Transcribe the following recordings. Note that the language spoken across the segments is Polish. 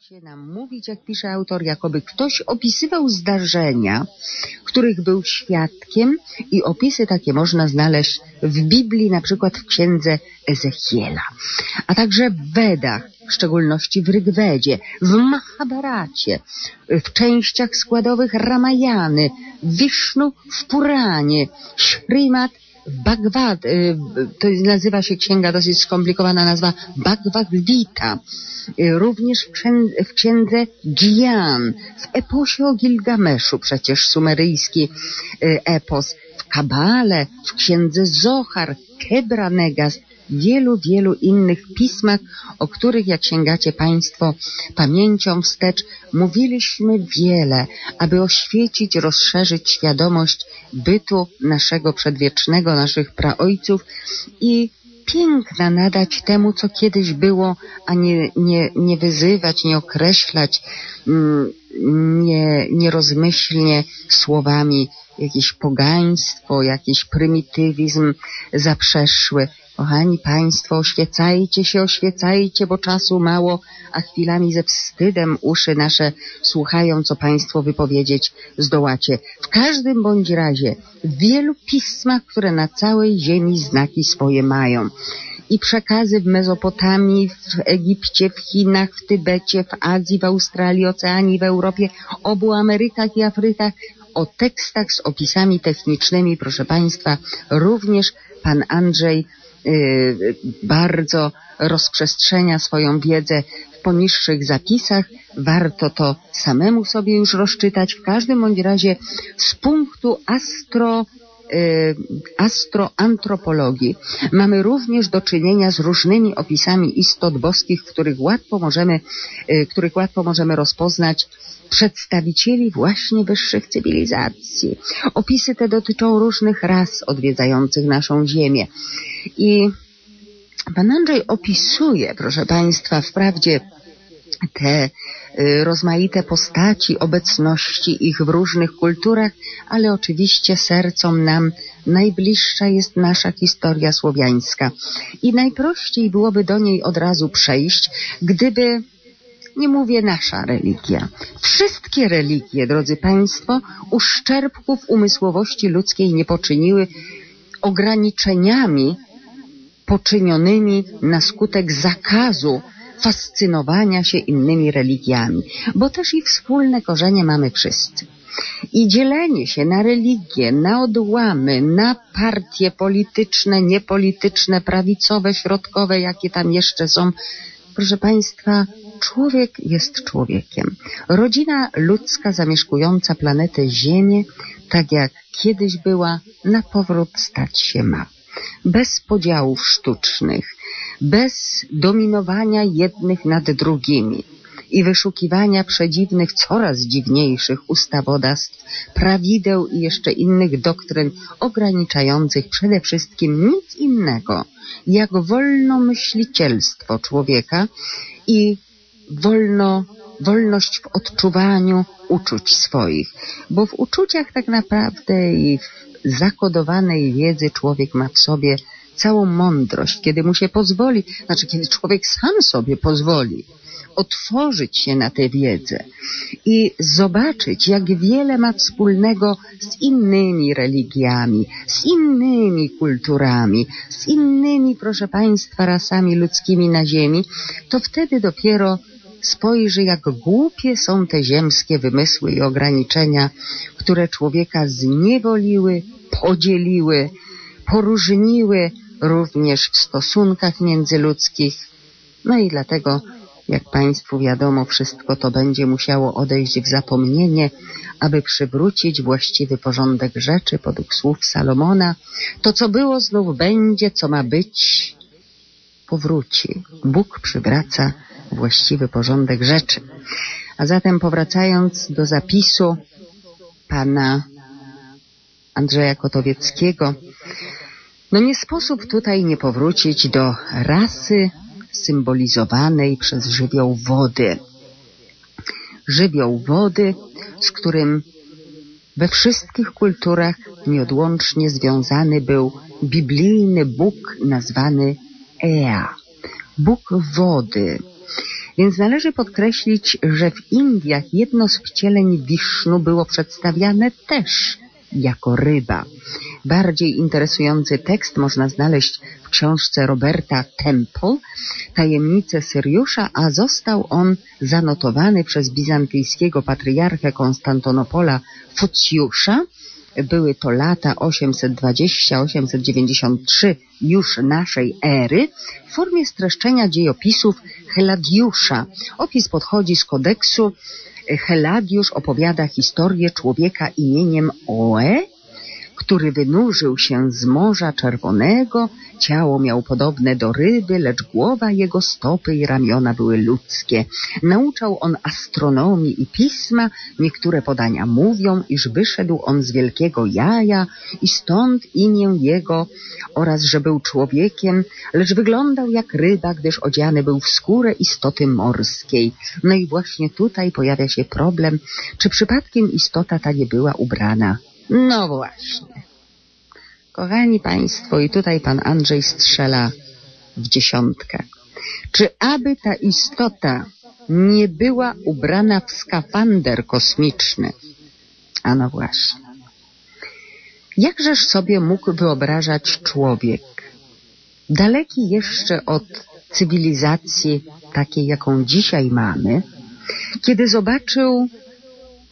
się nam mówić, jak pisze autor, jakoby ktoś opisywał zdarzenia, których był świadkiem i opisy takie można znaleźć w Biblii, na przykład w księdze Ezechiela, a także w Wedach, w szczególności w Rygwedzie, w Mahabaracie, w częściach składowych Ramajany, w Wisznu, w Puranie, Śrimat Bhagavad, y, to nazywa się księga, dosyć skomplikowana nazwa, Bhagavad Gita. Y, również w księdze Gian, w eposie o Gilgameszu, przecież sumeryjski y, epos, w Kabale, w księdze Zohar, Kebra Negas, wielu, wielu innych pismach, o których jak sięgacie Państwo pamięcią wstecz, mówiliśmy wiele, aby oświecić, rozszerzyć świadomość bytu naszego przedwiecznego, naszych praojców i piękna nadać temu, co kiedyś było, a nie, nie, nie wyzywać, nie określać mm, nie, nierozmyślnie słowami jakieś pogaństwo, jakiś prymitywizm zaprzeszły. Kochani Państwo, oświecajcie się, oświecajcie, bo czasu mało, a chwilami ze wstydem uszy nasze słuchają, co Państwo wypowiedzieć zdołacie. W każdym bądź razie, w wielu pismach, które na całej ziemi znaki swoje mają, i przekazy w Mezopotamii, w Egipcie, w Chinach, w Tybecie, w Azji, w Australii, Oceanii, w Europie, obu Amerykach i Afrykach, o tekstach z opisami technicznymi, proszę Państwa, również pan Andrzej bardzo rozprzestrzenia swoją wiedzę w poniższych zapisach. Warto to samemu sobie już rozczytać. W każdym bądź razie z punktu astro y, astroantropologii mamy również do czynienia z różnymi opisami istot boskich, których łatwo możemy, y, których łatwo możemy rozpoznać przedstawicieli właśnie wyższych cywilizacji. Opisy te dotyczą różnych ras odwiedzających naszą Ziemię. I pan Andrzej opisuje, proszę Państwa, wprawdzie te y, rozmaite postaci, obecności ich w różnych kulturach, ale oczywiście sercom nam najbliższa jest nasza historia słowiańska. I najprościej byłoby do niej od razu przejść, gdyby nie mówię nasza religia. Wszystkie religie, drodzy Państwo, uszczerbków umysłowości ludzkiej nie poczyniły ograniczeniami poczynionymi na skutek zakazu fascynowania się innymi religiami, bo też i wspólne korzenie mamy wszyscy. I dzielenie się na religie, na odłamy, na partie polityczne, niepolityczne, prawicowe, środkowe, jakie tam jeszcze są, proszę Państwa, człowiek jest człowiekiem. Rodzina ludzka zamieszkująca planetę Ziemię, tak jak kiedyś była, na powrót stać się ma. Bez podziałów sztucznych, bez dominowania jednych nad drugimi i wyszukiwania przedziwnych, coraz dziwniejszych ustawodawstw, prawideł i jeszcze innych doktryn ograniczających przede wszystkim nic innego jak wolnomyślicielstwo człowieka i wolno, wolność w odczuwaniu uczuć swoich. Bo w uczuciach tak naprawdę i w zakodowanej wiedzy człowiek ma w sobie całą mądrość, kiedy mu się pozwoli, znaczy kiedy człowiek sam sobie pozwoli otworzyć się na tę wiedzę i zobaczyć, jak wiele ma wspólnego z innymi religiami, z innymi kulturami, z innymi, proszę Państwa, rasami ludzkimi na Ziemi, to wtedy dopiero spojrzy, jak głupie są te ziemskie wymysły i ograniczenia, które człowieka zniewoliły, podzieliły, poróżniły również w stosunkach międzyludzkich. No i dlatego jak Państwu wiadomo, wszystko to będzie musiało odejść w zapomnienie, aby przywrócić właściwy porządek rzeczy podług słów Salomona. To, co było, znów będzie, co ma być, powróci. Bóg przywraca właściwy porządek rzeczy. A zatem powracając do zapisu pana Andrzeja Kotowieckiego, no nie sposób tutaj nie powrócić do rasy symbolizowanej przez żywioł wody. Żywioł wody, z którym we wszystkich kulturach nieodłącznie związany był biblijny Bóg nazwany Ea, Bóg wody. Więc należy podkreślić, że w Indiach jedno z wcieleń Wisznu było przedstawiane też jako ryba. Bardziej interesujący tekst można znaleźć w książce Roberta Temple, Tajemnice Syriusza, a został on zanotowany przez bizantyjskiego patriarchę Konstantonopola Fucjusza. Były to lata 820-893 już naszej ery w formie streszczenia dziejopisów Heladiusza. Opis podchodzi z kodeksu Heladiusz opowiada historię człowieka imieniem Oe, który wynurzył się z Morza Czerwonego, ciało miał podobne do ryby, lecz głowa jego, stopy i ramiona były ludzkie. Nauczał on astronomii i pisma, niektóre podania mówią, iż wyszedł on z wielkiego jaja i stąd imię jego oraz, że był człowiekiem, lecz wyglądał jak ryba, gdyż odziany był w skórę istoty morskiej. No i właśnie tutaj pojawia się problem, czy przypadkiem istota ta nie była ubrana no właśnie. Kochani Państwo, i tutaj Pan Andrzej strzela w dziesiątkę. Czy aby ta istota nie była ubrana w skafander kosmiczny? A no właśnie. Jakżeż sobie mógł wyobrażać człowiek, daleki jeszcze od cywilizacji takiej, jaką dzisiaj mamy, kiedy zobaczył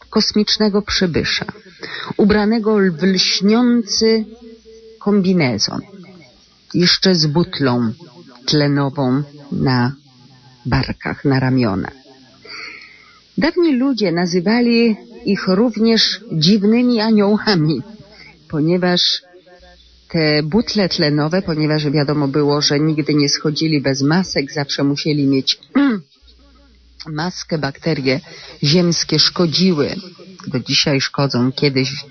kosmicznego przybysza, ubranego w lśniący kombinezon, jeszcze z butlą tlenową na barkach, na ramionach. Dawni ludzie nazywali ich również dziwnymi aniołami, ponieważ te butle tlenowe, ponieważ wiadomo było, że nigdy nie schodzili bez masek, zawsze musieli mieć maskę, bakterie ziemskie szkodziły, do dzisiaj szkodzą. Kiedyś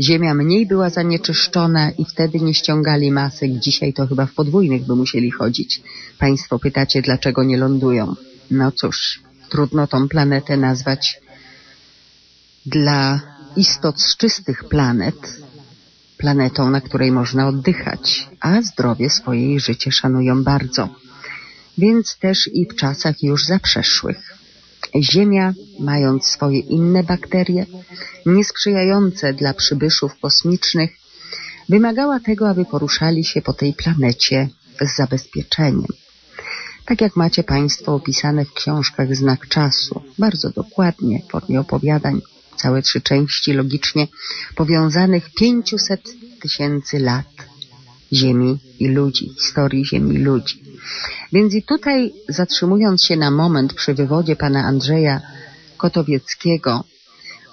ziemia mniej była zanieczyszczona i wtedy nie ściągali masek. Dzisiaj to chyba w podwójnych by musieli chodzić. Państwo pytacie, dlaczego nie lądują. No cóż, trudno tą planetę nazwać dla istot z czystych planet planetą, na której można oddychać, a zdrowie swoje i życie szanują bardzo więc też i w czasach już zaprzeszłych. Ziemia, mając swoje inne bakterie, niesprzyjające dla przybyszów kosmicznych, wymagała tego, aby poruszali się po tej planecie z zabezpieczeniem. Tak jak macie Państwo opisane w książkach Znak Czasu, bardzo dokładnie w formie opowiadań, całe trzy części logicznie powiązanych 500 tysięcy lat Ziemi i ludzi, historii Ziemi i ludzi. Więc i tutaj, zatrzymując się na moment przy wywodzie pana Andrzeja Kotowieckiego,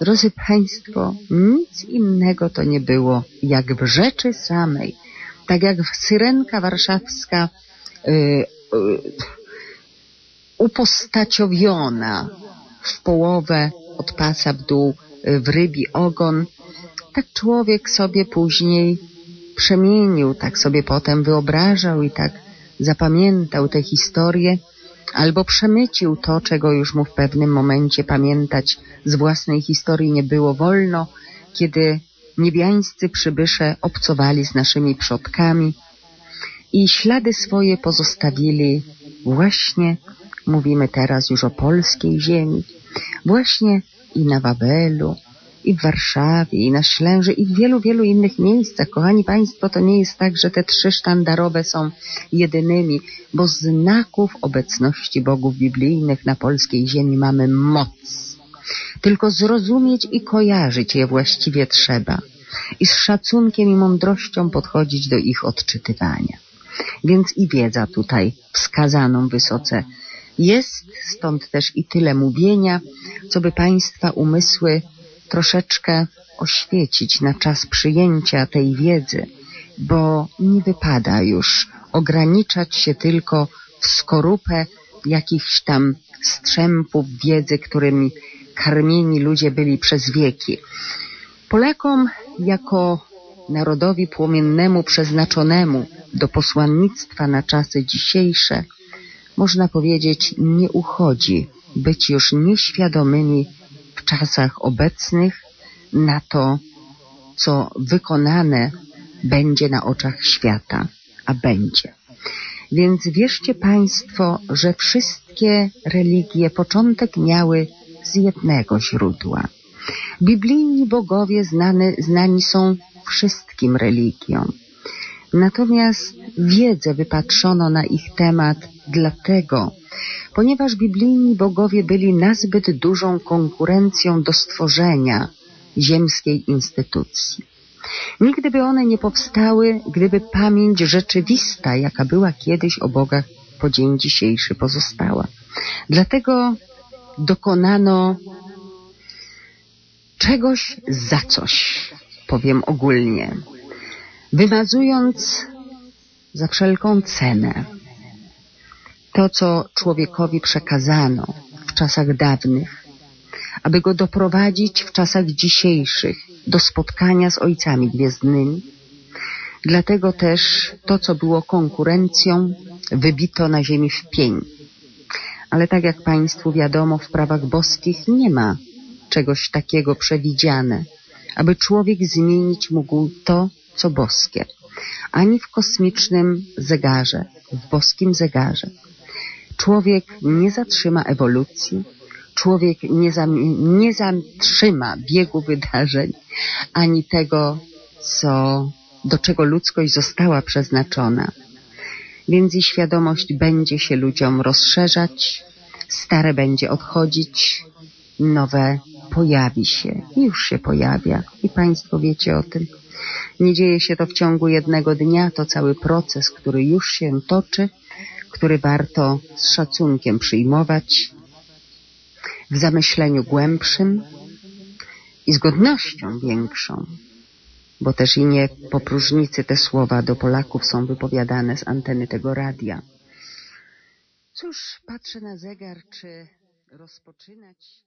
drodzy Państwo, nic innego to nie było jak w rzeczy samej, tak jak syrenka warszawska y, y, upostaciowiona w połowę od pasa w dół y, w rybi ogon, tak człowiek sobie później przemienił, tak sobie potem wyobrażał i tak zapamiętał tę historię, albo przemycił to, czego już mu w pewnym momencie pamiętać z własnej historii nie było wolno, kiedy niebiańscy przybysze obcowali z naszymi przodkami i ślady swoje pozostawili właśnie, mówimy teraz już o polskiej ziemi, właśnie i na Wawelu, i w Warszawie, i na Ślęży, i w wielu, wielu innych miejscach. Kochani Państwo, to nie jest tak, że te trzy sztandarowe są jedynymi, bo znaków obecności bogów biblijnych na polskiej ziemi mamy moc. Tylko zrozumieć i kojarzyć je właściwie trzeba. I z szacunkiem i mądrością podchodzić do ich odczytywania. Więc i wiedza tutaj wskazaną wysoce jest, stąd też i tyle mówienia, co by Państwa umysły troszeczkę oświecić na czas przyjęcia tej wiedzy, bo nie wypada już ograniczać się tylko w skorupę jakichś tam strzępów wiedzy, którymi karmieni ludzie byli przez wieki. Polakom jako narodowi płomiennemu przeznaczonemu do posłannictwa na czasy dzisiejsze, można powiedzieć, nie uchodzi być już nieświadomymi czasach obecnych na to, co wykonane będzie na oczach świata, a będzie. Więc wierzcie Państwo, że wszystkie religie początek miały z jednego źródła. Biblijni bogowie znane, znani są wszystkim religiom. Natomiast wiedzę wypatrzono na ich temat dlatego, ponieważ biblijni bogowie byli nazbyt dużą konkurencją do stworzenia ziemskiej instytucji. Nigdy by one nie powstały, gdyby pamięć rzeczywista, jaka była kiedyś o bogach, po dzień dzisiejszy pozostała. Dlatego dokonano czegoś za coś, powiem ogólnie, wymazując za wszelką cenę to, co człowiekowi przekazano w czasach dawnych, aby go doprowadzić w czasach dzisiejszych do spotkania z ojcami gwiezdnymi. Dlatego też to, co było konkurencją, wybito na ziemi w pień. Ale tak jak Państwu wiadomo, w prawach boskich nie ma czegoś takiego przewidziane, aby człowiek zmienić mógł to, co boskie, ani w kosmicznym zegarze, w boskim zegarze. Człowiek nie zatrzyma ewolucji, człowiek nie, zam, nie zatrzyma biegu wydarzeń, ani tego, co, do czego ludzkość została przeznaczona. Więc i świadomość będzie się ludziom rozszerzać, stare będzie odchodzić, nowe pojawi się, już się pojawia i Państwo wiecie o tym. Nie dzieje się to w ciągu jednego dnia, to cały proces, który już się toczy, który warto z szacunkiem przyjmować, w zamyśleniu głębszym i z godnością większą, bo też i nie po próżnicy te słowa do Polaków są wypowiadane z anteny tego radia. Cóż, patrzę na zegar, czy rozpoczynać.